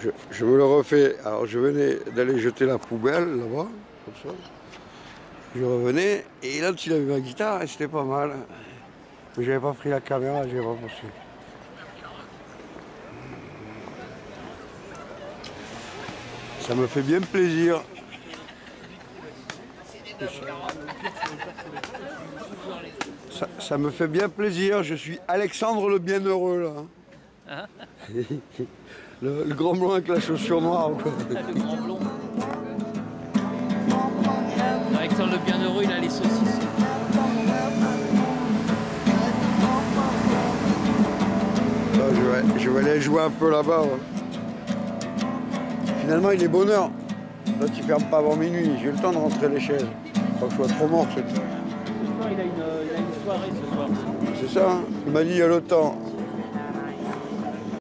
Je, me le refais. Alors je venais d'aller jeter la poubelle là-bas, comme ça. Je revenais et là il avait ma guitare et c'était pas mal. Mais j'avais pas pris la caméra, j'ai pas poursuivi. Ça me fait bien plaisir. Ça, ça me fait bien plaisir. Je suis Alexandre le Bienheureux là. Hein le, le grand blond avec la chaussure noire. quoi. Le grand blond. Alexandre le Bienheureux, il a les saucisses. Ah, je, vais, je vais aller jouer un peu là-bas. ouais. Finalement, il est bonne heure. Là, tu fermes pas avant minuit. J'ai eu le temps de rentrer les chaises. Pas que je sois trop mort. c'est- Il a une, soirée ce soir. C'est ça, hein il m'a dit il y a le temps.